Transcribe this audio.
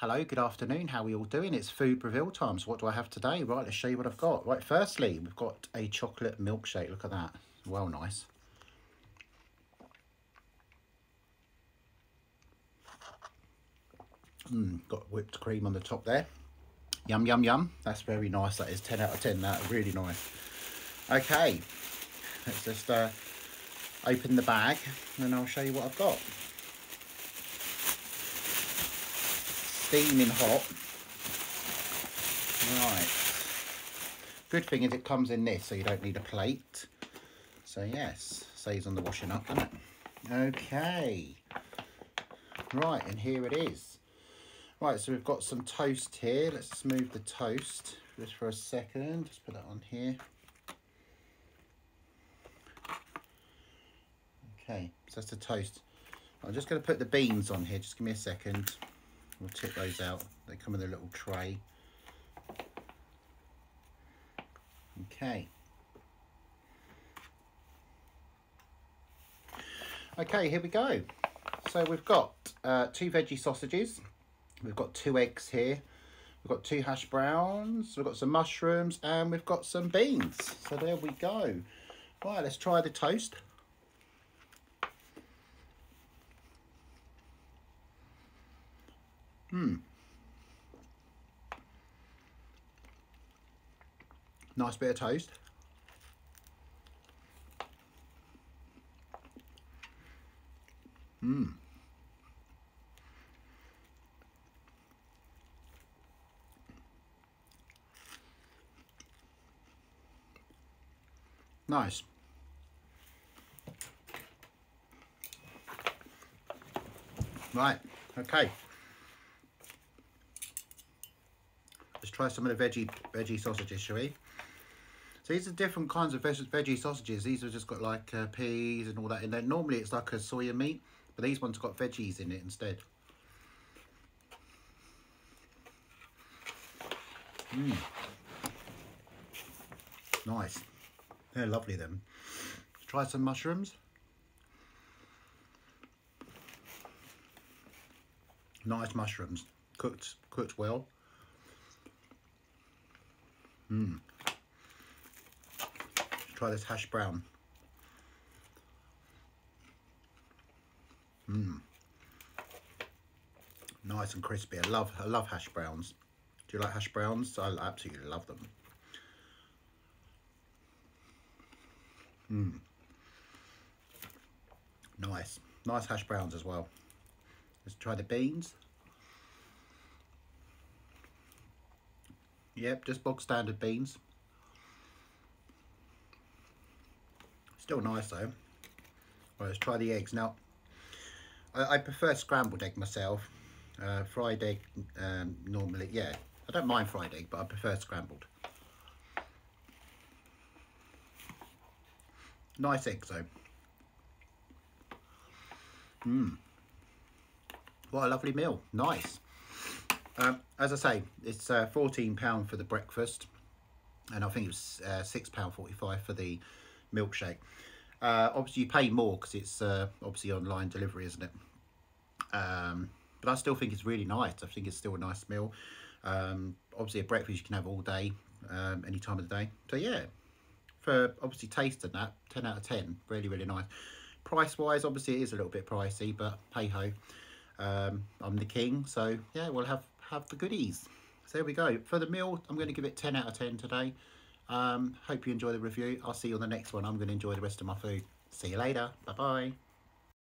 Hello, good afternoon. How are we all doing? It's food reveal time. So what do I have today? Right, let's show you what I've got. Right, firstly, we've got a chocolate milkshake. Look at that. Well nice. Mm, got whipped cream on the top there. Yum, yum, yum. That's very nice. That is 10 out of 10. That really nice. Okay, let's just uh, open the bag and I'll show you what I've got. Steaming hot. Right. Good thing is it comes in this, so you don't need a plate. So yes, saves on the washing up, doesn't it? Okay. Right, and here it is. Right, so we've got some toast here. Let's move the toast just for a second. Just put that on here. Okay, so that's the toast. I'm just going to put the beans on here. Just give me a second. We'll tip those out. They come in a little tray. Okay. Okay, here we go. So we've got uh, two veggie sausages. We've got two eggs here. We've got two hash browns. We've got some mushrooms and we've got some beans. So there we go. Right, let's try the toast. Hmm. Nice bit of toast. Mmm. Nice. Right, okay. Try some of the veggie veggie sausages, shall we? So these are different kinds of veg veggie sausages. These have just got like uh, peas and all that in there. Normally it's like a soya meat, but these ones got veggies in it instead. Mmm. Nice. They're lovely them. Let's try some mushrooms. Nice mushrooms. Cooked cooked well. Mmm. Try this hash brown. Mmm. Nice and crispy. I love I love hash browns. Do you like hash browns? I absolutely love them. Mmm. Nice. Nice hash browns as well. Let's try the beans. Yep, just bog standard beans. Still nice though. Right, let's try the eggs. Now, I, I prefer scrambled egg myself. Uh, fried egg, um, normally, yeah. I don't mind fried egg, but I prefer scrambled. Nice eggs though. Mmm. What a lovely meal. Nice. Um, as I say, it's uh, £14 for the breakfast. And I think it was uh, £6.45 for the milkshake. Uh, obviously, you pay more because it's uh, obviously online delivery, isn't it? Um, but I still think it's really nice. I think it's still a nice meal. Um, obviously, a breakfast you can have all day, um, any time of the day. So, yeah, for obviously tasting that 10 out of 10 really really nice price wise obviously it is a little bit pricey but hey ho um, i'm the king so yeah we'll have have the goodies. So there we go. For the meal i'm going to give it 10 out of 10 today. Um, hope you enjoy the review. I'll see you on the next one. I'm going to enjoy the rest of my food. See you later. Bye bye